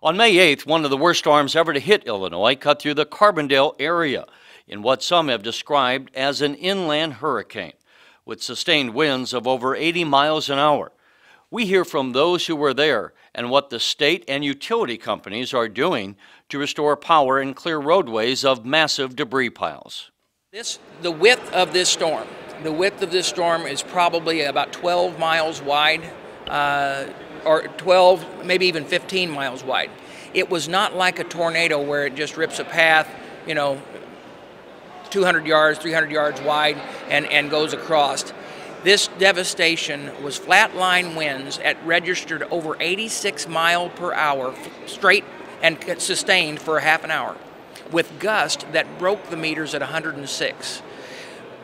On May 8th, one of the worst storms ever to hit Illinois cut through the Carbondale area in what some have described as an inland hurricane, with sustained winds of over 80 miles an hour. We hear from those who were there and what the state and utility companies are doing to restore power and clear roadways of massive debris piles. This, the width of this storm, the width of this storm is probably about 12 miles wide, uh, or 12, maybe even 15 miles wide. It was not like a tornado where it just rips a path, you know, 200 yards, 300 yards wide and, and goes across. This devastation was flat line winds at registered over 86 mile per hour straight and sustained for a half an hour with gust that broke the meters at 106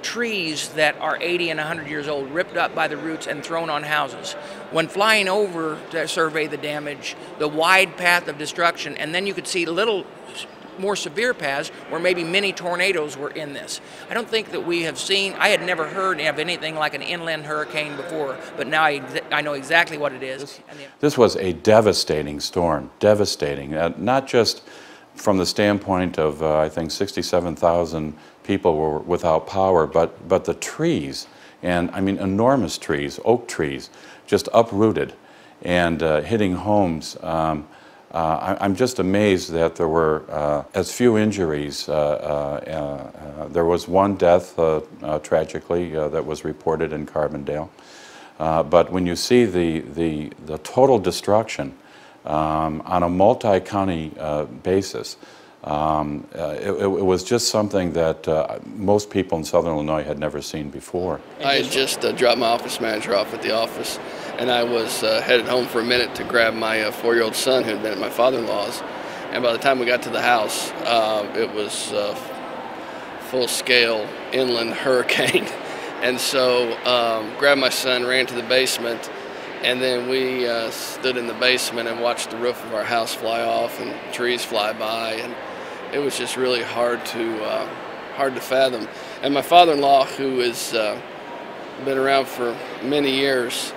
trees that are 80 and 100 years old ripped up by the roots and thrown on houses. When flying over to survey the damage, the wide path of destruction, and then you could see little more severe paths where maybe many tornadoes were in this. I don't think that we have seen, I had never heard of anything like an inland hurricane before, but now I, I know exactly what it is. This, this was a devastating storm, devastating, uh, not just from the standpoint of, uh, I think, 67,000 people were without power, but, but the trees, and I mean enormous trees, oak trees, just uprooted and uh, hitting homes. Um, uh, I, am just amazed that there were uh, as few injuries. Uh, uh, uh there was one death, tragically, that was reported in Carbondale. but when you see the, the, the total destruction um, on a multi-county basis, um, it, it, was just something that most people in Southern Illinois had never seen before. I had just dropped my office manager off at the office and I was uh, headed home for a minute to grab my uh, four-year-old son who had been at my father-in-law's. And by the time we got to the house, uh, it was uh, full-scale inland hurricane. and so um, grabbed my son, ran to the basement, and then we uh, stood in the basement and watched the roof of our house fly off and trees fly by. And it was just really hard to, uh, hard to fathom. And my father-in-law, who has been around for many years,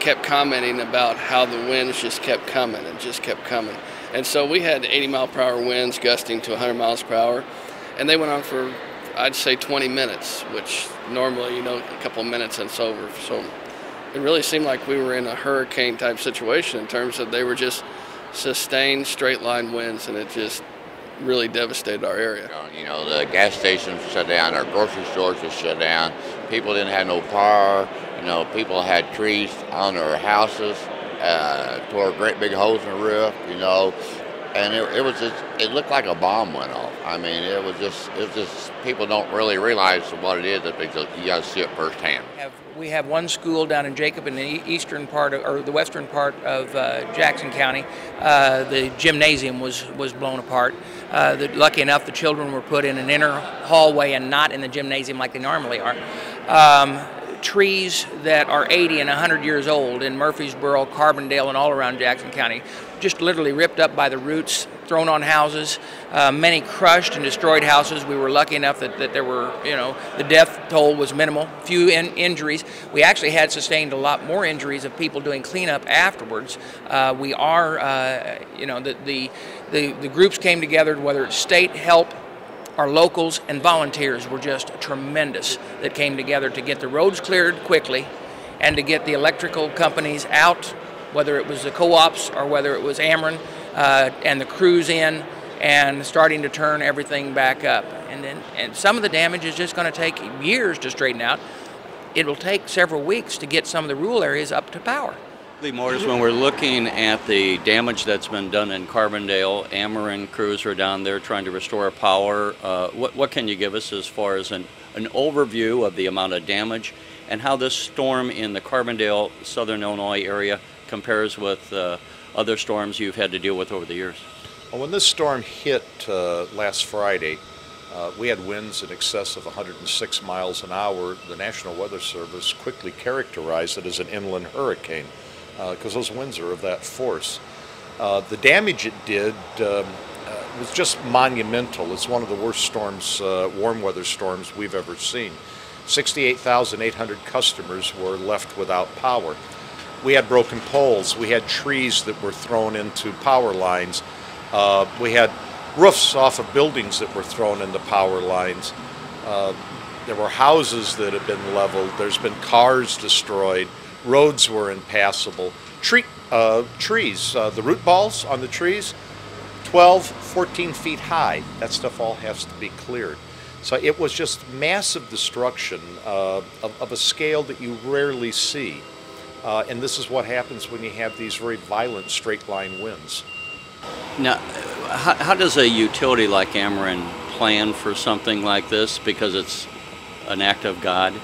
kept commenting about how the winds just kept coming and just kept coming. And so we had 80 mile per hour winds gusting to 100 miles per hour, and they went on for, I'd say, 20 minutes, which normally, you know, a couple of minutes and it's over. So it really seemed like we were in a hurricane type situation in terms of they were just sustained straight line winds, and it just really devastated our area. You know, the gas stations shut down, our grocery stores were shut down, people didn't have no power, you know, people had trees on their houses, uh, tore great big holes in the roof, you know, and it, it was just, it looked like a bomb went off. I mean, it was just, it was just, people don't really realize what it is, because you to see it firsthand. We have, we have one school down in Jacob in the eastern part, of, or the western part of uh, Jackson County. Uh, the gymnasium was, was blown apart. Uh, the, lucky enough, the children were put in an inner hallway and not in the gymnasium like they normally are. Um, trees that are 80 and 100 years old in Murphysboro, Carbondale, and all around Jackson County, just literally ripped up by the roots, thrown on houses, uh, many crushed and destroyed houses. We were lucky enough that, that there were, you know, the death toll was minimal, few in injuries. We actually had sustained a lot more injuries of people doing cleanup afterwards. Uh, we are, uh, you know, the, the, the, the groups came together, whether it's state help, our locals and volunteers were just tremendous that came together to get the roads cleared quickly and to get the electrical companies out, whether it was the co-ops or whether it was Ameren, uh, and the crews in and starting to turn everything back up. And then, and some of the damage is just going to take years to straighten out. It will take several weeks to get some of the rural areas up to power. Morris, when we're looking at the damage that's been done in Carbondale, Ameren crews are down there trying to restore power. Uh, what, what can you give us as far as an, an overview of the amount of damage and how this storm in the Carbondale, southern Illinois area compares with uh, other storms you've had to deal with over the years? Well, when this storm hit uh, last Friday, uh, we had winds in excess of 106 miles an hour. The National Weather Service quickly characterized it as an inland hurricane because uh, those winds are of that force. Uh, the damage it did um, uh, was just monumental. It's one of the worst storms, warm weather storms we've ever seen. 68,800 customers were left without power. we had broken poles, we had trees that were thrown into power lines, uh, we had roofs off of buildings that were thrown into power lines. Uh, there were houses that had been leveled. There's been cars destroyed. Roads were impassable. Tree, uh, trees, uh, the root balls on the trees, 12, 14 feet high. That stuff all has to be cleared. So it was just massive destruction uh, of, of, a scale that you rarely see. Uh, and this is what happens when you have these very violent straight line winds. Now, how, how does a utility like Ameren plan for something like this? Because it's an act of God.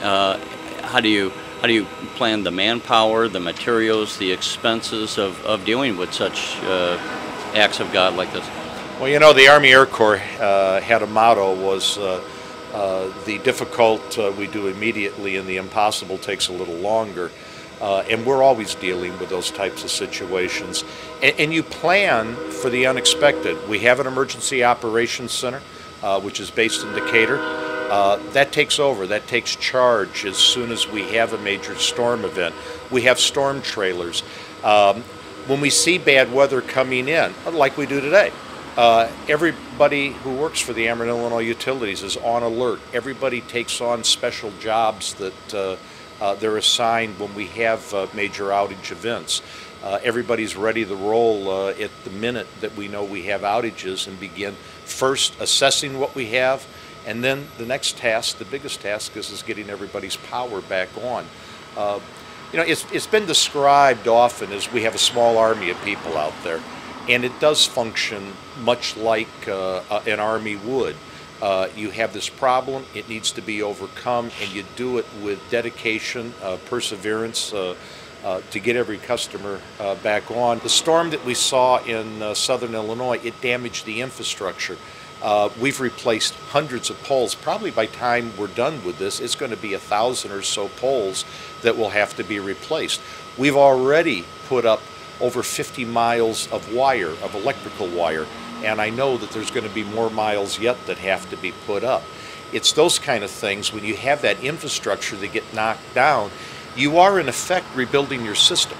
Uh, how do you how do you plan the manpower, the materials, the expenses of, of dealing with such uh, acts of God like this? Well, you know, the Army Air Corps uh, had a motto was uh, uh, the difficult uh, we do immediately and the impossible takes a little longer. Uh, and we're always dealing with those types of situations. And, and, you plan for the unexpected. We have an emergency operations center, which is based in Decatur. Uh, that takes over, that takes charge as soon as we have a major storm event. We have storm trailers. Um, when we see bad weather coming in, like we do today, uh, everybody who works for the Ameren Illinois Utilities is on alert. Everybody takes on special jobs that uh, uh, they're assigned when we have uh, major outage events. Uh, everybody's ready to roll uh, at the minute that we know we have outages and begin first assessing what we have and then the next task, the biggest task, is, is getting everybody's power back on. Uh, you know, it's, it's been described often as we have a small army of people out there, and it does function much like uh, an army would. Uh, you have this problem, it needs to be overcome, and you do it with dedication, uh, perseverance. Uh, uh, to get every customer uh, back on. The storm that we saw in uh, southern Illinois, it damaged the infrastructure. Uh, we've replaced hundreds of poles. Probably by time we're done with this, it's going to be a thousand or so poles that will have to be replaced. We've already put up over 50 miles of wire, of electrical wire, and I know that there's going to be more miles yet that have to be put up. It's those kind of things, when you have that infrastructure that get knocked down, you are in effect rebuilding your system.